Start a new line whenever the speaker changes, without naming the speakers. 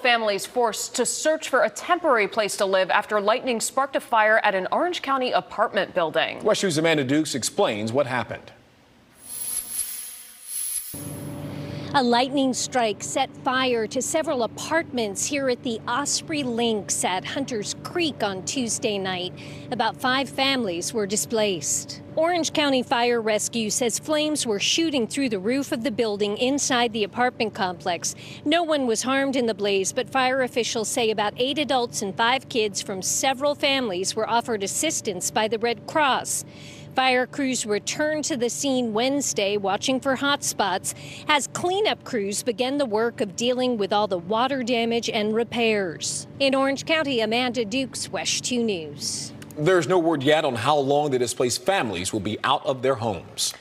Families forced to search for a temporary place to live after lightning sparked a fire at an Orange County apartment building.
WESH News' Amanda Dukes explains what happened.
A lightning strike set fire to several apartments here at the Osprey Links at Hunters Creek on Tuesday night. About five families were displaced. Orange County Fire Rescue says flames were shooting through the roof of the building inside the apartment complex. No one was harmed in the blaze, but fire officials say about eight adults and five kids from several families were offered assistance by the Red Cross. Fire crews returned to the scene Wednesday, watching for hot spots, as cleanup crews began the work of dealing with all the water damage and repairs. In Orange County, Amanda Dukes, WESH 2 News.
There's no word yet on how long the displaced families will be out of their homes.